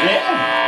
Thank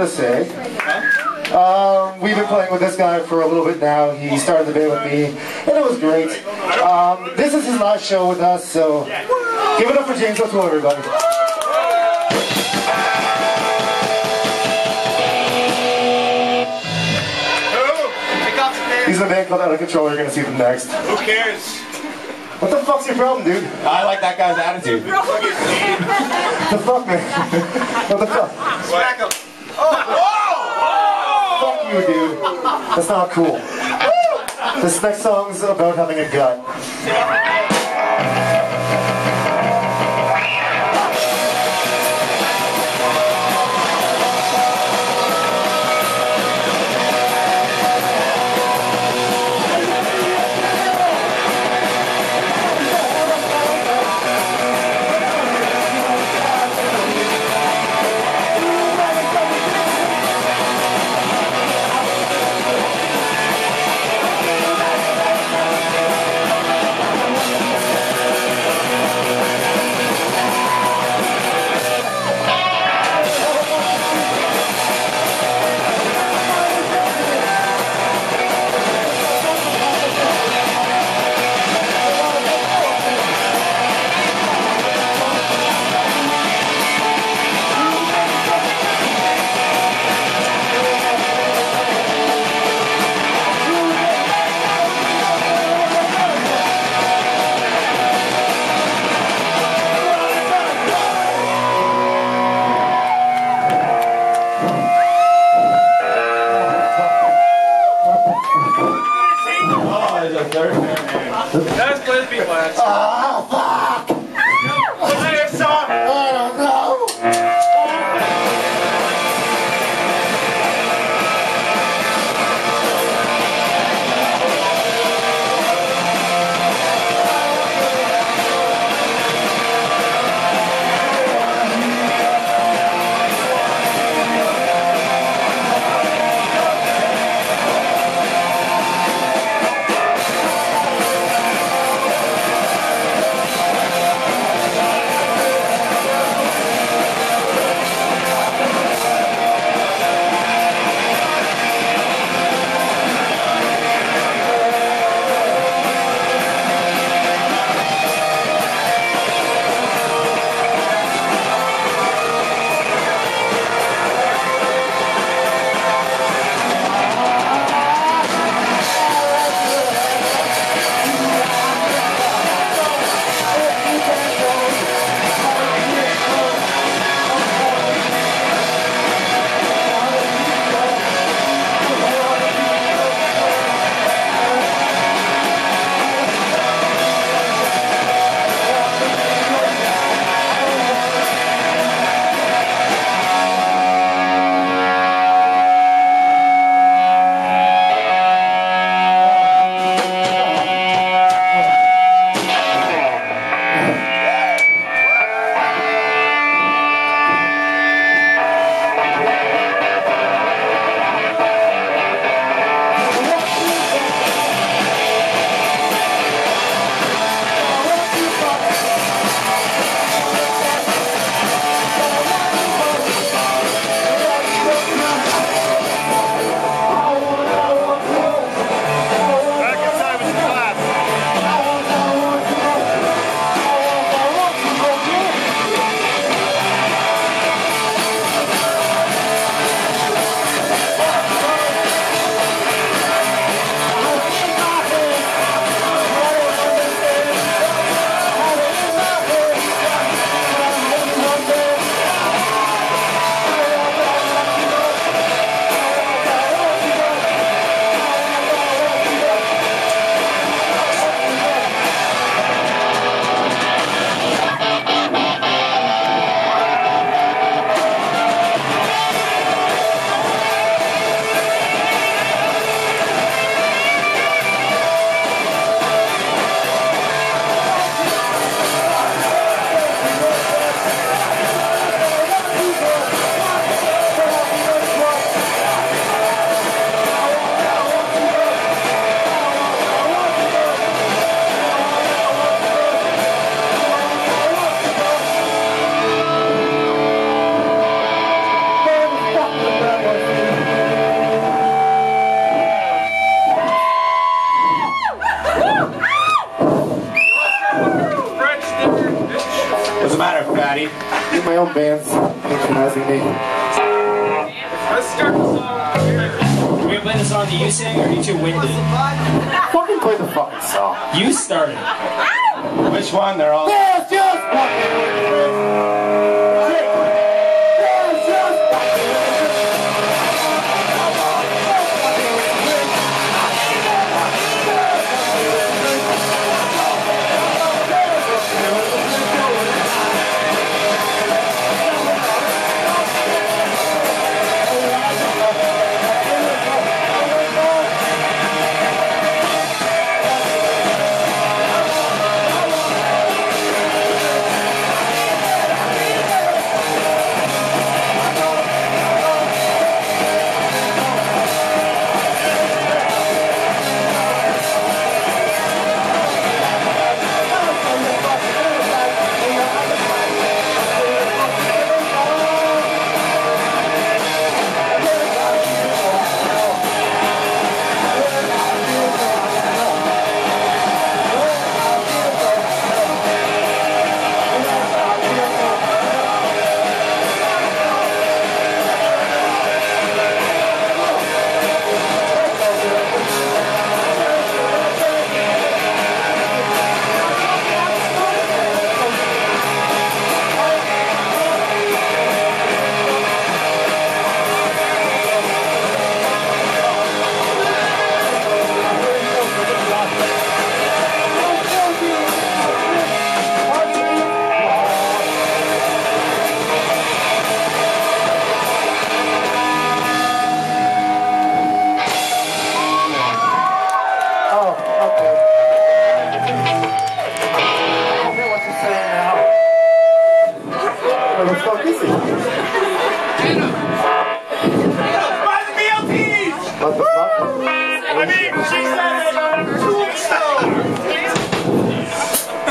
to say. Um, we've been playing with this guy for a little bit now. He started the band with me, and it was great. Um, this is his last show with us, so give it up for James O'Toole, everybody. He's in a band called Out of Control. You're gonna see them next. Who cares? What the fuck's your problem, dude? I like that guy's attitude. The fuck, man? what the fuck? Smack him. You, dude. That's not cool. This next song's about having a gut. Bands patronizing me. Let's start the song. Are we gonna play the song that you sing, or are you too winded? Fucking play the fucking song. You started. Which one? They're all. There's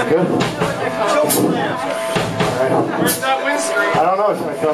Good? Where's that windscreen? I don't know, should I go?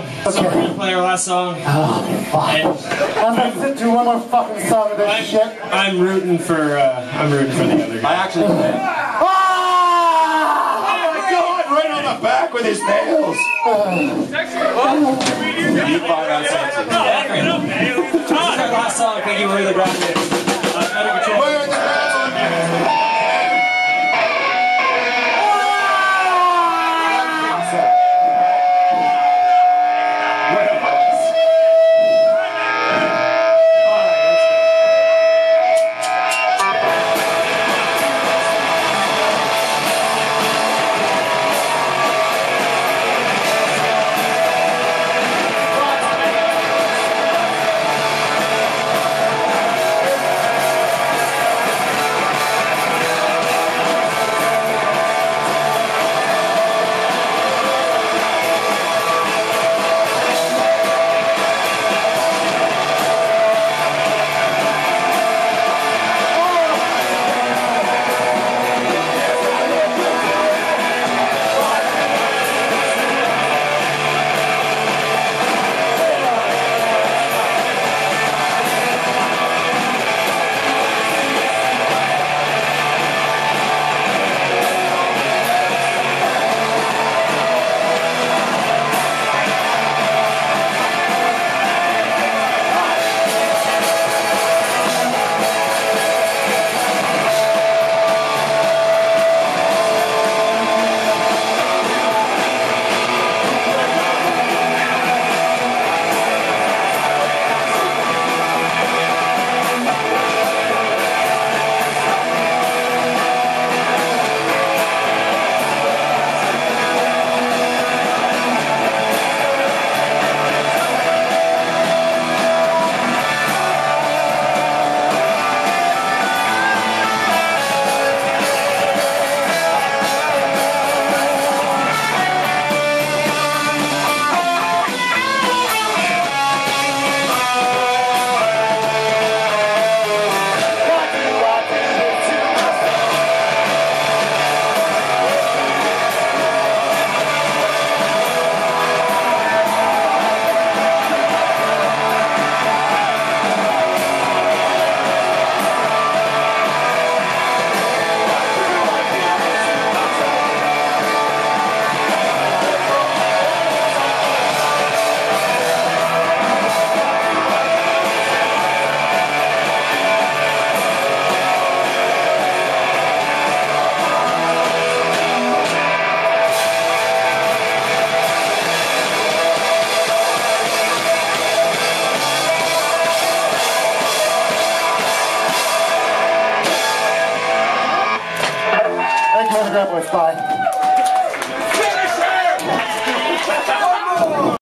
For one more song, so Okay. we're gonna play our last song. And I'm gonna sit through one more fucking song of this I'm, shit. I'm rooting for uh, I'm rooting for the other guy. I actually did. Ah! Oh my god, right on the back with his nails. You find out sexy. This is our last song. Thank you, We're the Graboids.